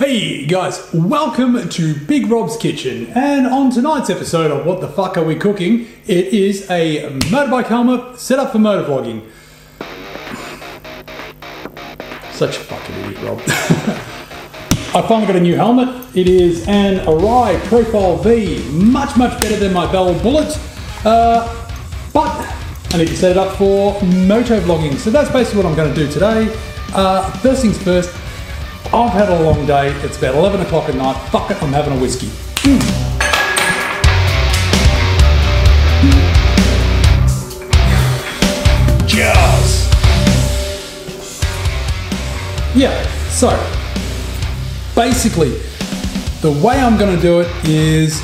Hey guys, welcome to Big Rob's Kitchen. And on tonight's episode of What the Fuck Are We Cooking, it is a motorbike helmet set up for motovlogging. Such a fucking idiot, Rob. I finally got a new helmet. It is an Arai Profile V, much, much better than my Bell Bullet. Uh, but I need to set it up for motovlogging. So that's basically what I'm going to do today. Uh, first things first, I've had a long day. It's about 11 o'clock at night. Fuck it, I'm having a whiskey. Mm. Cheers! Yeah, so basically, the way I'm going to do it is.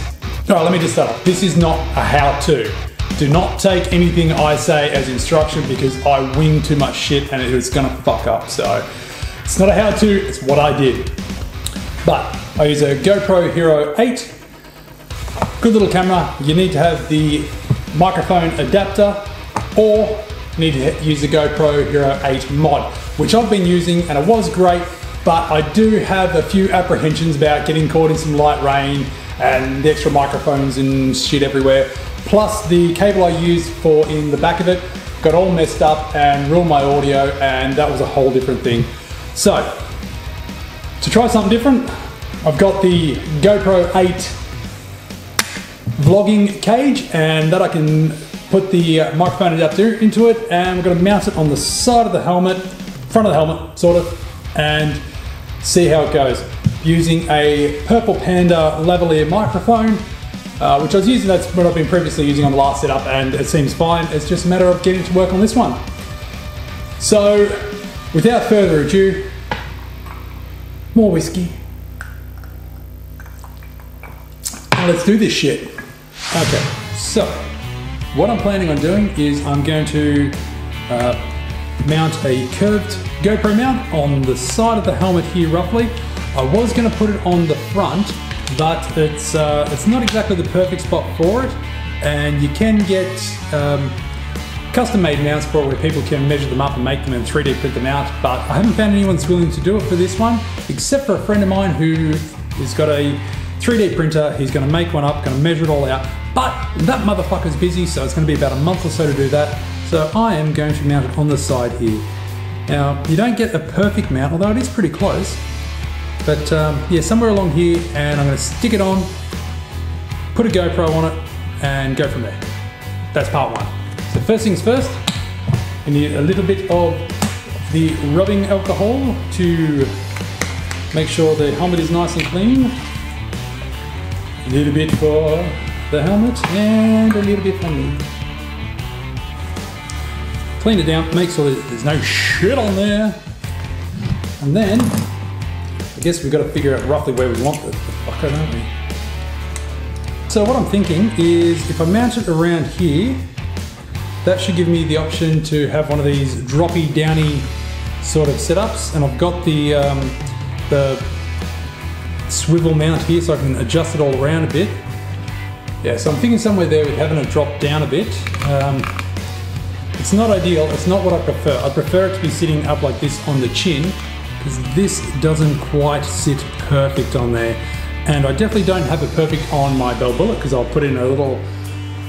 Alright, let me just start off. This is not a how to. Do not take anything I say as instruction because I wing too much shit and it's going to fuck up. So it's not a how to, it's what I did. But I use a GoPro Hero 8. Good little camera. You need to have the microphone adapter or you need to use the GoPro Hero 8 mod, which I've been using and it was great, but I do have a few apprehensions about getting caught in some light rain and the extra microphones and shit everywhere. Plus the cable I used for in the back of it got all messed up and ruined my audio and that was a whole different thing. So, to try something different, I've got the GoPro 8 vlogging cage and that I can put the uh, microphone adapter into it and we're going to mount it on the side of the helmet, front of the helmet sort of, and see how it goes. Using a Purple Panda lavalier microphone, uh, which I was using, that's what I've been previously using on the last setup and it seems fine. It's just a matter of getting to work on this one. So, without further ado, more whiskey. Now let's do this shit. Okay, so what I'm planning on doing is I'm going to uh, mount a curved GoPro mount on the side of the helmet here roughly. I was going to put it on the front, but it's, uh, it's not exactly the perfect spot for it. And you can get um, custom made mounts for it where people can measure them up and make them and 3D print them out, but I haven't found anyone that's willing to do it for this one, except for a friend of mine who has got a 3D printer, he's gonna make one up, gonna measure it all out, but that motherfucker's busy, so it's gonna be about a month or so to do that. So I am going to mount it on the side here. Now, you don't get a perfect mount, although it is pretty close, but um, yeah, somewhere along here, and I'm gonna stick it on, put a GoPro on it, and go from there. That's part one. So first things first, you need a little bit of the rubbing alcohol to make sure the helmet is nice and clean. A little bit for the helmet and a little bit for me. Clean it down, make sure there's no shit on there. And then, I guess we've got to figure out roughly where we want the, the fucker, don't we? So what I'm thinking is if I mount it around here, that should give me the option to have one of these droppy downy sort of setups. And I've got the um, the swivel mount here so I can adjust it all around a bit. Yeah so I'm thinking somewhere there with having it drop down a bit. Um, it's not ideal. It's not what I prefer. I prefer it to be sitting up like this on the chin because this doesn't quite sit perfect on there. And I definitely don't have it perfect on my Bell Bullet because I'll put in a little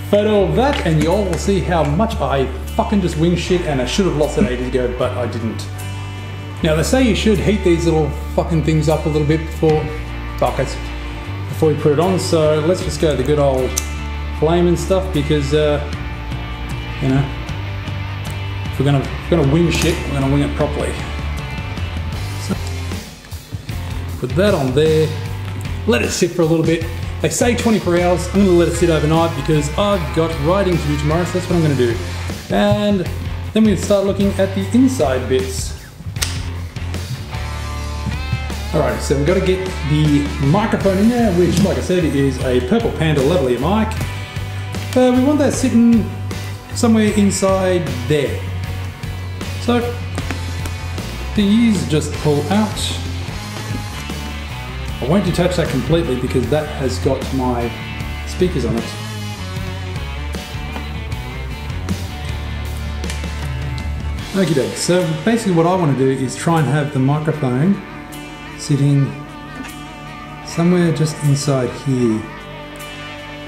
photo of that and you all will see how much I fucking just wing shit and I should have lost it ages ago but I didn't. Now they say you should heat these little fucking things up a little bit before buckets before you put it on so let's just go the good old flame and stuff because uh, you know if we're gonna if we're gonna wing shit we're gonna wing it properly. So, put that on there, let it sit for a little bit they say 24 hours. I'm to let it sit overnight because I've got writing to do tomorrow, so that's what I'm going to do. And then we start looking at the inside bits. Alright, so we've got to get the microphone in there, which, like I said, is a Purple Panda lavalier mic. Uh, we want that sitting somewhere inside there. So, these just pull out. I won't detach that completely because that has got my speakers on it. Okay, so basically what I want to do is try and have the microphone sitting somewhere just inside here,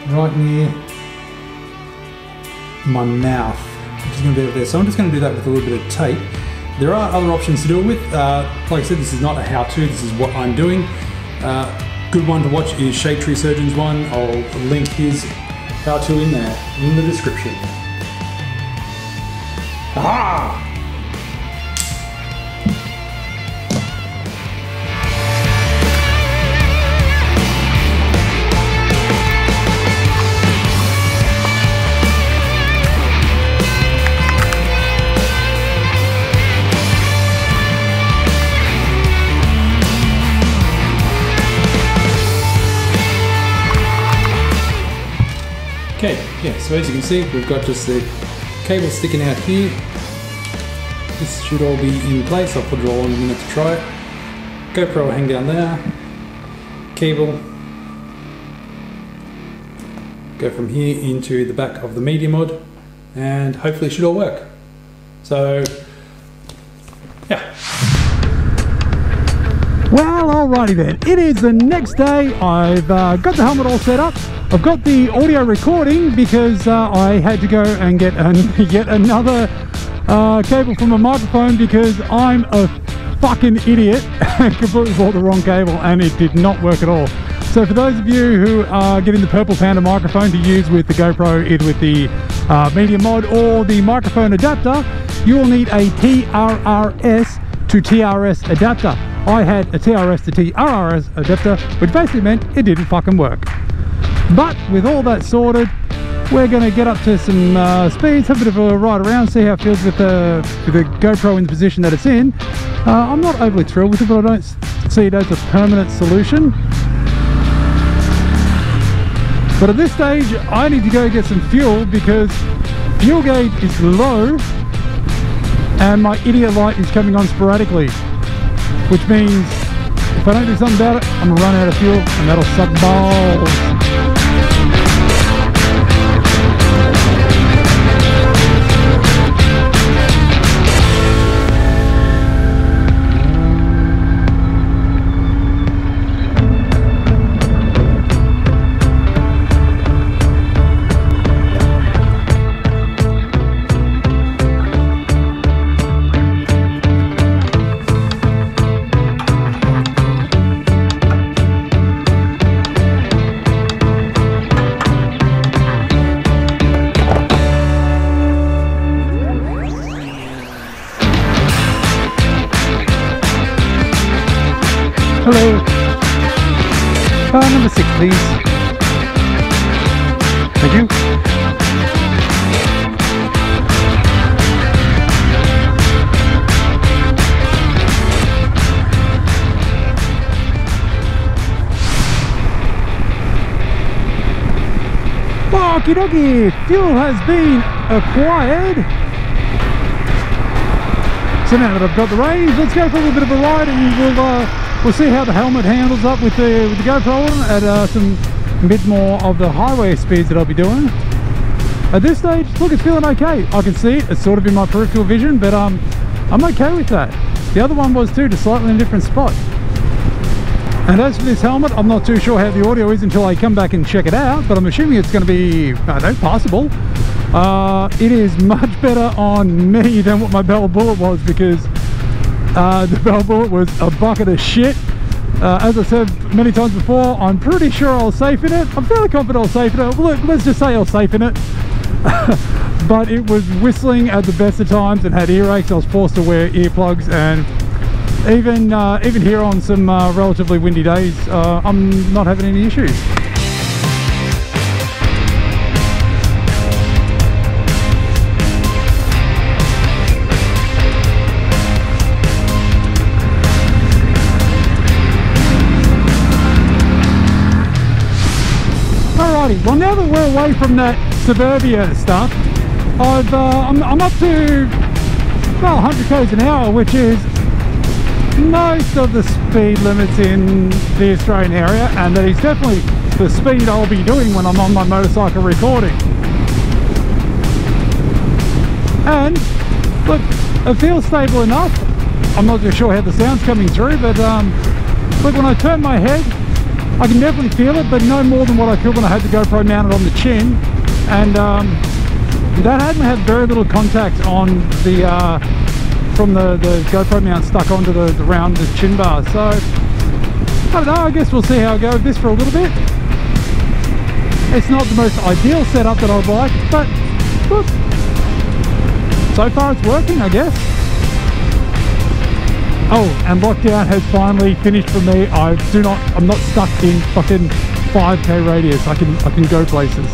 right near my mouth, which is going to be over there. So I'm just going to do that with a little bit of tape. There are other options to do it with. Uh, like I said, this is not a how-to, this is what I'm doing. Uh, good one to watch is Shadetree Surgeon's one. I'll link his how-to in there, in the description. Aha! Yeah, so as you can see, we've got just the cable sticking out here. This should all be in place. I'll put it all in a minute to try it. GoPro will hang down there. Cable. Go from here into the back of the media mod and hopefully it should all work. So, yeah. Well, alrighty then. It is the next day. I've uh, got the helmet all set up. I've got the audio recording because uh, I had to go and get an, yet another uh, cable from a microphone because I'm a fucking idiot and completely bought the wrong cable and it did not work at all. So for those of you who are getting the Purple Panda microphone to use with the GoPro, either with the uh, Media Mod or the microphone adapter, you will need a TRRS to TRS adapter. I had a TRS to TRRS adapter, which basically meant it didn't fucking work. But with all that sorted, we're going to get up to some uh, speeds, have a bit of a ride around, see how it feels with the, with the GoPro in the position that it's in. Uh, I'm not overly thrilled with it, but I don't see it as a permanent solution. But at this stage, I need to go get some fuel because fuel gauge is low and my idiot light is coming on sporadically, which means if I don't do something about it, I'm gonna run out of fuel and that'll suck balls. Hello. Uh, number six, please. Thank you. Okie dokie, fuel has been acquired. So now that I've got the range, let's go for a little bit of a ride and we'll uh, we'll see how the helmet handles up with the with the GoPro on at uh, some bit more of the highway speeds that I'll be doing. At this stage, look, it's feeling okay. I can see it. It's sort of in my peripheral vision, but um, I'm okay with that. The other one was too, just slightly in a different spot. And as for this helmet, I'm not too sure how the audio is until I come back and check it out, but I'm assuming it's going to be, I don't know. Uh, it is much better on me than what my Bell Bullet was because uh, the Bell Bullet was a bucket of shit. Uh, as I said many times before, I'm pretty sure I'll safe in it. I'm fairly confident I'll safe in it. Look, let's just say I'll safe in it. but it was whistling at the best of times and had earaches. I was forced to wear earplugs and even uh, even here on some uh, relatively windy days, uh, I'm not having any issues. Alrighty, well now that we're away from that suburbia stuff, I've, uh, I'm, I'm up to well 100 k's an hour, which is most of the speed limits in the Australian area and that is definitely the speed I'll be doing when I'm on my motorcycle recording. And look, it feels stable enough. I'm not too sure how the sound's coming through, but um, look, when I turn my head, I can definitely feel it, but no more than what I feel when I had the GoPro mounted on the chin. And um, that hadn't had very little contact on the uh, from the, the GoPro mount stuck onto the, the round the chin bar. So I don't know. I guess we'll see how I go with this for a little bit. It's not the most ideal setup that I'd like, but look, so far it's working, I guess. Oh, and lockdown has finally finished for me. I do not, I'm not stuck in fucking 5k radius. I can, I can go places.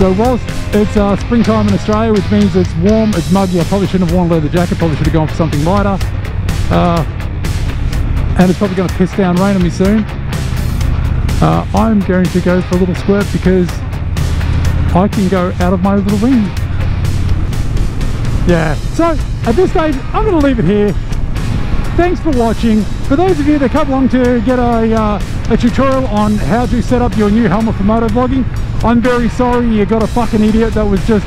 So whilst it's uh, springtime in Australia, which means it's warm, it's muggy, I probably shouldn't have worn a leather jacket, probably should have gone for something lighter. Uh, and it's probably going to piss down rain on me soon. Uh, I'm going to go for a little squirt because I can go out of my little ring. Yeah, so at this stage, I'm going to leave it here. Thanks for watching. For those of you that come along to get a, uh, a tutorial on how to set up your new helmet for motovlogging, I'm very sorry you got a fucking idiot that was just,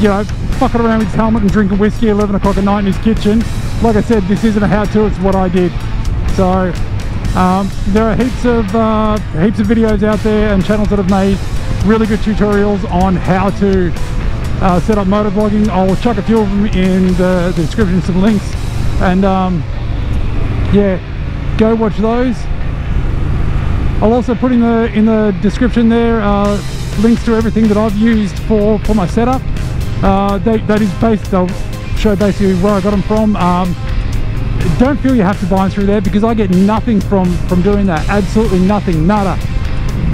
you know, fucking around with his helmet and drinking whiskey 11 o'clock at night in his kitchen. Like I said, this isn't a how-to, it's what I did. So, um, there are heaps of, uh, heaps of videos out there and channels that have made really good tutorials on how to uh, set up motovlogging. I'll chuck a few of them in the, the description, some links. And um, yeah, go watch those. I'll also put in the in the description there uh, links to everything that I've used for for my setup. Uh, they, that is based. I'll show basically where I got them from. Um, don't feel you have to buy them through there because I get nothing from from doing that. Absolutely nothing, nada.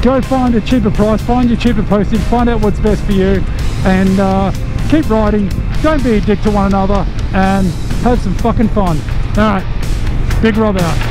Go find a cheaper price, find your cheaper postage, find out what's best for you, and uh, keep riding. Don't be a dick to one another, and have some fucking fun. All right, Big Rob out.